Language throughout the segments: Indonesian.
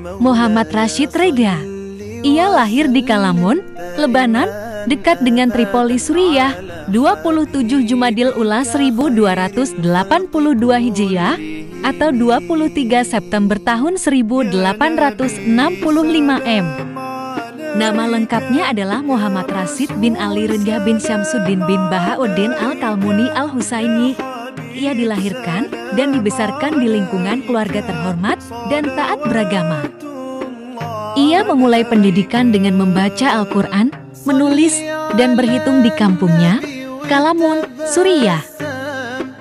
Muhammad Rashid Reda. Ia lahir di Kalamun, Lebanon, dekat dengan Tripoli, Suriah, 27 Jumadil Ula 1282 Hijriah atau 23 September tahun 1865 M. Nama lengkapnya adalah Muhammad Rashid bin Ali Reda bin Syamsuddin bin Bahauddin Al-Kalmuni Al-Husaini. Ia dilahirkan dan dibesarkan di lingkungan keluarga terhormat dan taat beragama. Ia memulai pendidikan dengan membaca Al-Quran, menulis, dan berhitung di kampungnya, Kalamun, Suriah.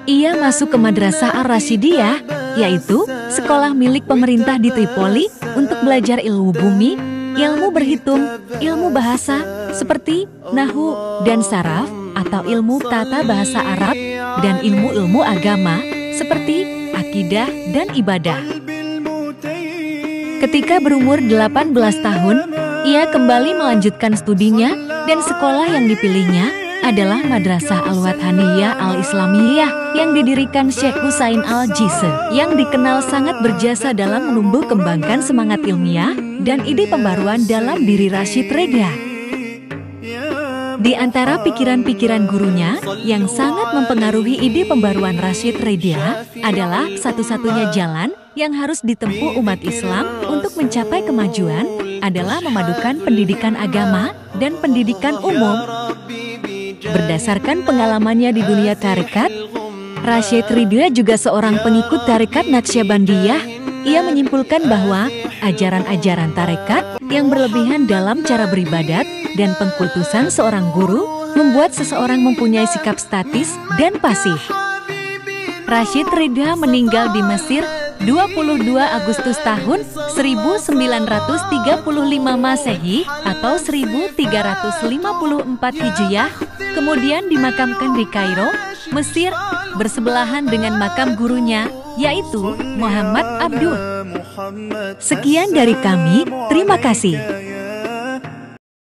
Ia masuk ke Madrasah Ar-Rasyidiyah, yaitu sekolah milik pemerintah di Tripoli untuk belajar ilmu bumi, ilmu berhitung, ilmu bahasa, seperti nahu dan saraf, atau ilmu tata bahasa Arab, dan ilmu-ilmu agama, seperti akidah dan ibadah. Ketika berumur 18 tahun, ia kembali melanjutkan studinya dan sekolah yang dipilihnya adalah Madrasah Al-Wathaniyah Al-Islamiyah yang didirikan Syekh Husain Al-Jise yang dikenal sangat berjasa dalam menumbuh kembangkan semangat ilmiah dan ide pembaruan dalam diri Rashid Reda. Di antara pikiran-pikiran gurunya yang sangat mempengaruhi ide pembaruan Rashid Redia adalah satu-satunya jalan yang harus ditempuh umat Islam untuk mencapai kemajuan adalah memadukan pendidikan agama dan pendidikan umum. Berdasarkan pengalamannya di dunia tarekat, Rashid Ridha juga seorang pengikut tarekat Naqsyabandiyah. Ia menyimpulkan bahwa ajaran-ajaran tarekat yang berlebihan dalam cara beribadat dan pengkultusan seorang guru membuat seseorang mempunyai sikap statis dan pasif. Rashid Ridha meninggal di Mesir 22 Agustus tahun 1935 Masehi atau 1354 Hijriah, kemudian dimakamkan di Kairo, Mesir, bersebelahan dengan makam gurunya, yaitu Muhammad Abdul. Sekian dari kami, terima kasih.